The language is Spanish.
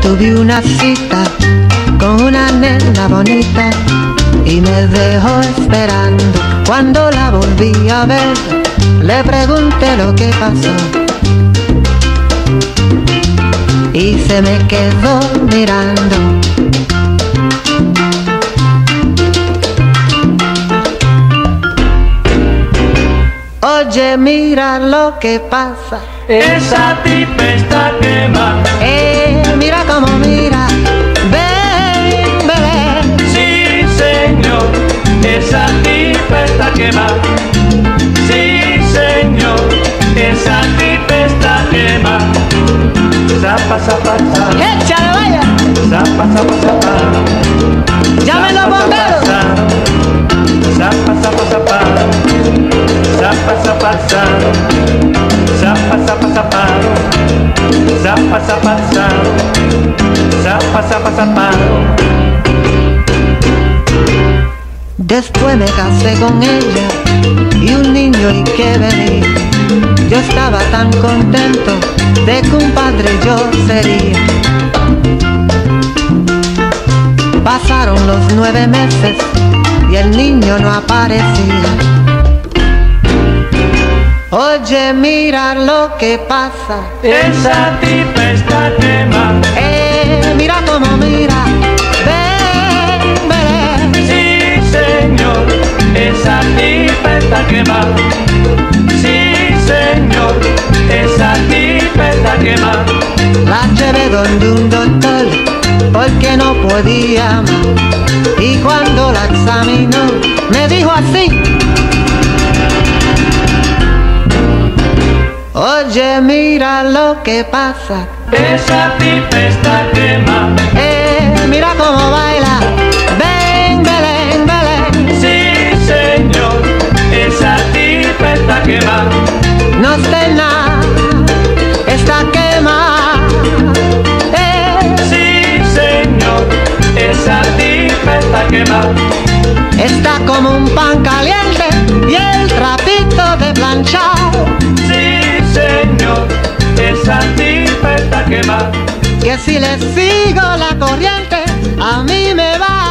tuve una cita con una nena bonita y me dejó esperando. Cuando la volví a ver, le pregunté lo que pasó. Y se me quedó mirando. Oye, mira lo que pasa. Esa tipa está quema. Eh, mira cómo mira. Ven, ven. Sí, señor. Esa tipa está quema. Sí, señor. Esa tipa está quema. Zapa, zapa, zapa. Después me casé con ella y un niño y que venir. Yo estaba tan contento de que un padre yo sería. Pasaron los nueve meses y el niño no aparecía. Oye, mira lo que pasa. Esa tipa está quema. Mira cómo mira. Ven, ven. Sí, señor. Esa tipa está quema. Sí, señor. Esa tipa está quema. La llevé donde un doctor porque no podía más. Y cuando la examinó, me dijo así. Oye, mira lo que pasa. Esa tipa está quema. Eh, mira cómo baila. Ven, Belén, Belén. Sí, señor. Esa tipa está quema. No sé nada, está quemada. Eh, Sí, señor. Esa tipa está quema. está como un pan caliente si le sigo la corriente, a mí me va